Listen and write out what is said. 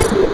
you